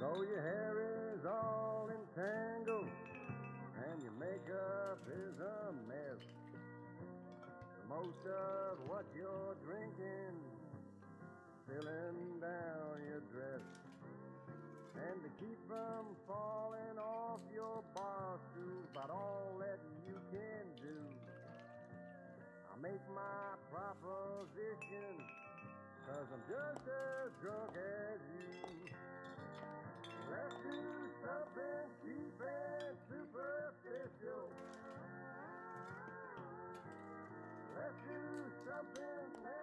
Though your hair is all entangled and your makeup is a mess, most of what you're drinking filling down your dress. And to keep from falling off your bar stool, about all that you can do. I make my proposition, cause I'm just as drunk as you. Do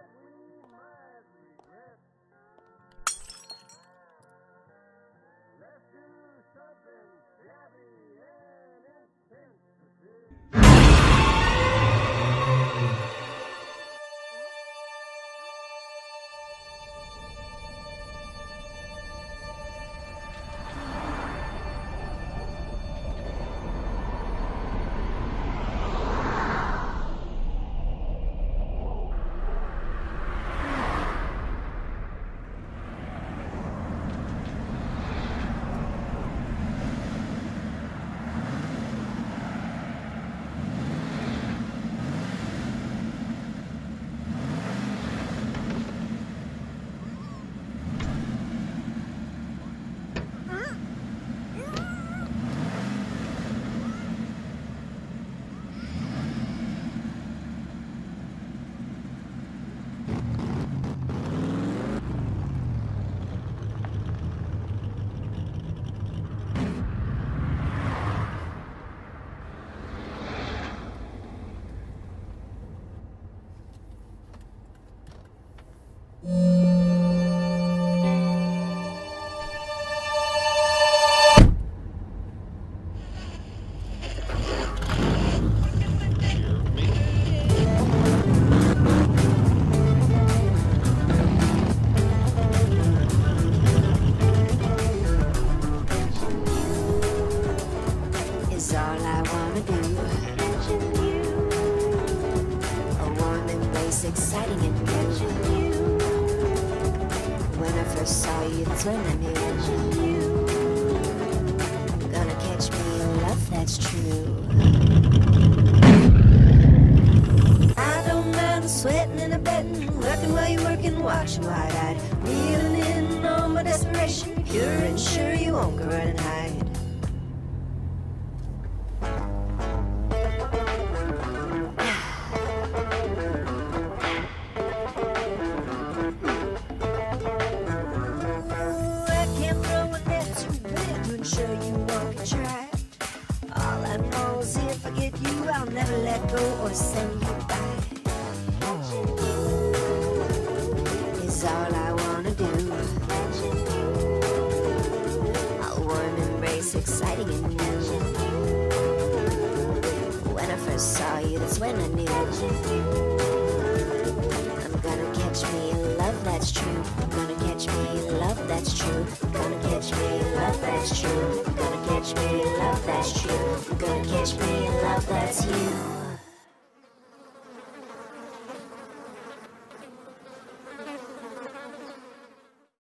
exciting and catching you. When I first saw you, that's when I knew. Gonna catch me in love, that's true. I don't mind sweating and abetting, working while you're working, watching wide-eyed, reeling in on my desperation, pure and sure you won't go running and you, I'll never let go or say goodbye. Is all I wanna do. A warm embrace, exciting and new. When I first saw you, that's when I knew. I'm gonna catch me in love, that's true. Gonna catch me in love, that's true. Gonna catch me in love, that's true. Gonna catch me in love, that's true. Gonna catch me